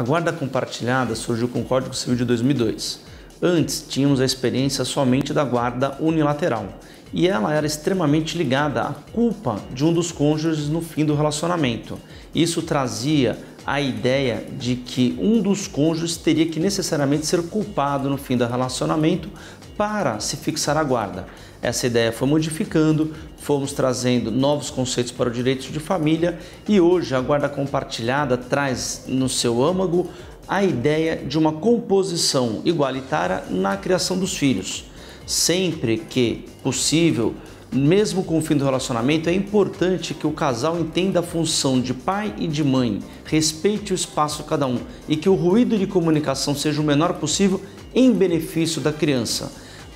A guarda compartilhada surgiu com o Código Civil de 2002. Antes, tínhamos a experiência somente da guarda unilateral, e ela era extremamente ligada à culpa de um dos cônjuges no fim do relacionamento. Isso trazia a ideia de que um dos cônjuges teria que necessariamente ser culpado no fim do relacionamento para se fixar a guarda. Essa ideia foi modificando, fomos trazendo novos conceitos para o direito de família e hoje a guarda compartilhada traz no seu âmago a ideia de uma composição igualitária na criação dos filhos. Sempre que possível, mesmo com o fim do relacionamento, é importante que o casal entenda a função de pai e de mãe, respeite o espaço de cada um e que o ruído de comunicação seja o menor possível em benefício da criança,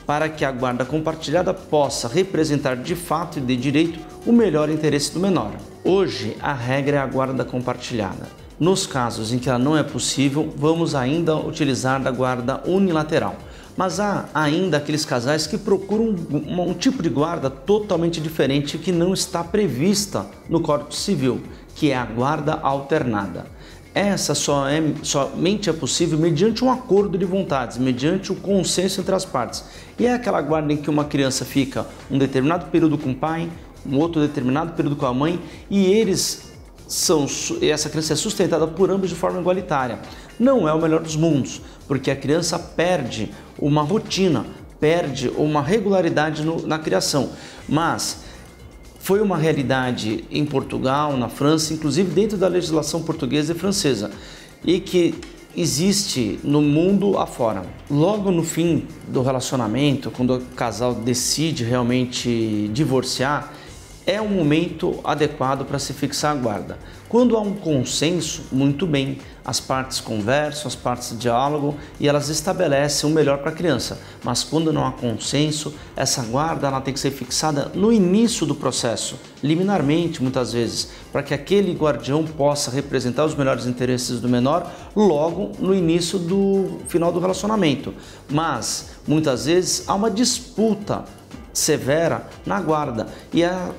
para que a guarda compartilhada possa representar de fato e de direito o melhor interesse do menor. Hoje, a regra é a guarda compartilhada. Nos casos em que ela não é possível, vamos ainda utilizar da guarda unilateral mas há ainda aqueles casais que procuram um, um tipo de guarda totalmente diferente que não está prevista no Código Civil, que é a guarda alternada. Essa só é, somente é possível mediante um acordo de vontades, mediante o consenso entre as partes. E é aquela guarda em que uma criança fica um determinado período com o pai, um outro determinado período com a mãe, e eles são, essa criança é sustentada por ambos de forma igualitária. Não é o melhor dos mundos, porque a criança perde uma rotina, perde uma regularidade no, na criação. Mas foi uma realidade em Portugal, na França, inclusive dentro da legislação portuguesa e francesa, e que existe no mundo afora. Logo no fim do relacionamento, quando o casal decide realmente divorciar, é um momento adequado para se fixar a guarda. Quando há um consenso, muito bem, as partes conversam, as partes dialogam e elas estabelecem o melhor para a criança. Mas quando não há consenso, essa guarda ela tem que ser fixada no início do processo, liminarmente muitas vezes, para que aquele guardião possa representar os melhores interesses do menor logo no início do final do relacionamento. Mas muitas vezes há uma disputa severa na guarda e a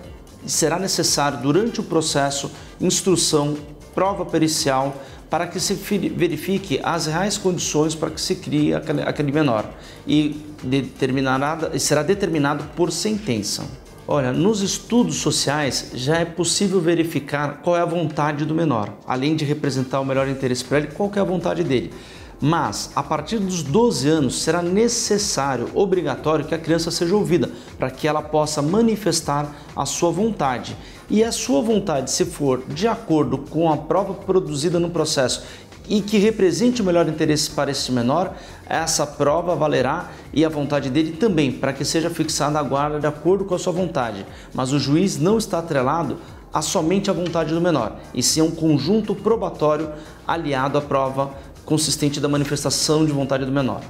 será necessário, durante o processo, instrução, prova pericial, para que se verifique as reais condições para que se crie aquele menor e será determinado por sentença. Olha, nos estudos sociais já é possível verificar qual é a vontade do menor, além de representar o melhor interesse para ele, qual é a vontade dele. Mas a partir dos 12 anos será necessário, obrigatório que a criança seja ouvida para que ela possa manifestar a sua vontade. E a sua vontade, se for de acordo com a prova produzida no processo e que represente o melhor interesse para esse menor, essa prova valerá e a vontade dele também, para que seja fixada a guarda de acordo com a sua vontade. Mas o juiz não está atrelado a somente a vontade do menor, e sim a um conjunto probatório aliado à prova consistente da manifestação de vontade do menor.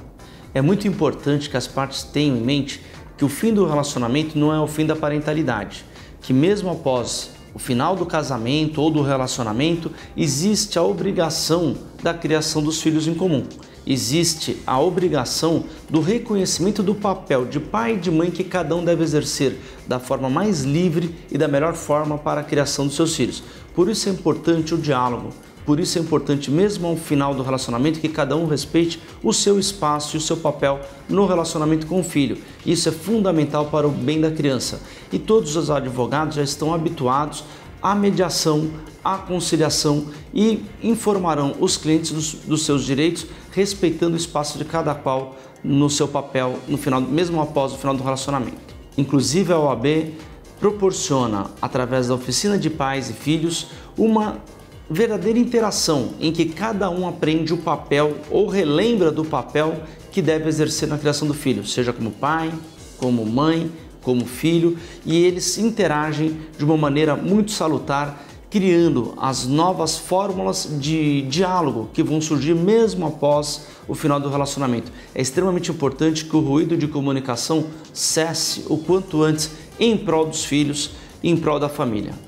É muito importante que as partes tenham em mente que o fim do relacionamento não é o fim da parentalidade, que mesmo após o final do casamento ou do relacionamento, existe a obrigação da criação dos filhos em comum. Existe a obrigação do reconhecimento do papel de pai e de mãe que cada um deve exercer da forma mais livre e da melhor forma para a criação dos seus filhos. Por isso é importante o diálogo, por isso é importante, mesmo ao final do relacionamento, que cada um respeite o seu espaço e o seu papel no relacionamento com o filho. Isso é fundamental para o bem da criança. E todos os advogados já estão habituados à mediação, à conciliação e informarão os clientes dos, dos seus direitos, respeitando o espaço de cada qual no seu papel, no final, mesmo após o final do relacionamento. Inclusive a OAB proporciona, através da oficina de pais e filhos, uma verdadeira interação em que cada um aprende o papel ou relembra do papel que deve exercer na criação do filho, seja como pai, como mãe, como filho, e eles interagem de uma maneira muito salutar, criando as novas fórmulas de diálogo que vão surgir mesmo após o final do relacionamento. É extremamente importante que o ruído de comunicação cesse o quanto antes em prol dos filhos em prol da família.